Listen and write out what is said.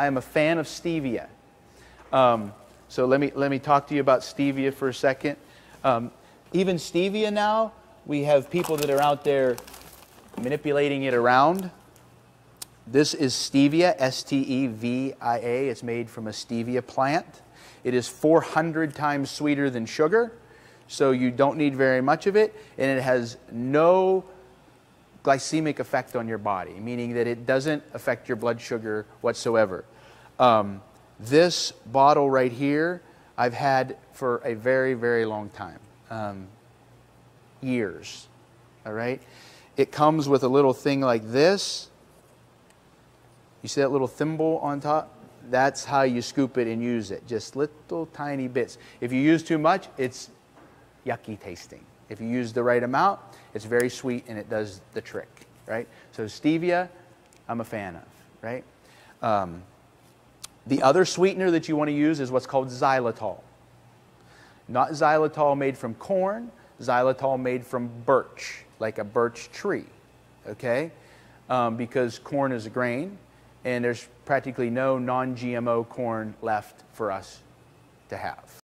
I am a fan of stevia. Um, so let me, let me talk to you about stevia for a second. Um, even stevia now, we have people that are out there manipulating it around. This is stevia, S T E V I A. It's made from a stevia plant. It is 400 times sweeter than sugar, so you don't need very much of it, and it has no glycemic effect on your body, meaning that it doesn't affect your blood sugar whatsoever. Um, this bottle right here, I've had for a very, very long time um, years. All right? It comes with a little thing like this. You see that little thimble on top? That's how you scoop it and use it. Just little tiny bits. If you use too much, it's yucky tasting. If you use the right amount, it's very sweet and it does the trick, right? So stevia, I'm a fan of, right? Um, the other sweetener that you want to use is what's called xylitol. Not xylitol made from corn, xylitol made from birch, like a birch tree, okay? Um, because corn is a grain, and there's practically no non GMO corn left for us to have.